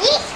eat.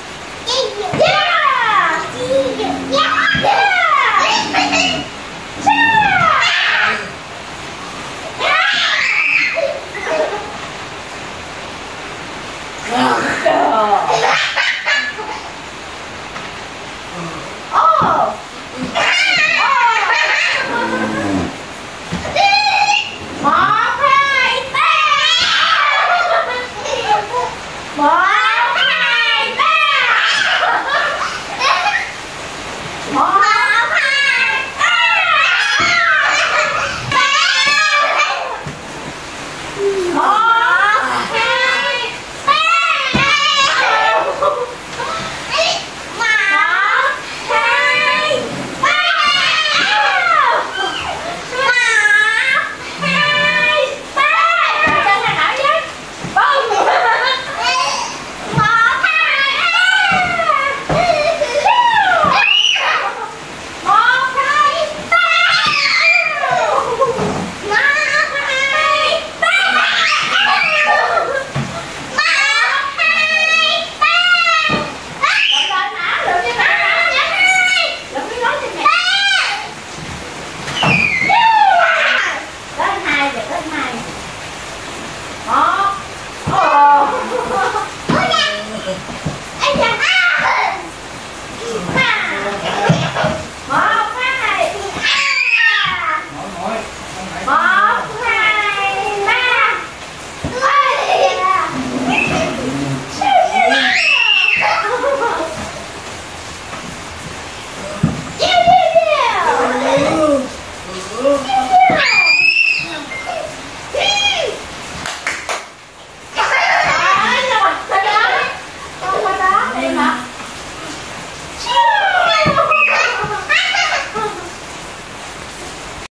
Oh.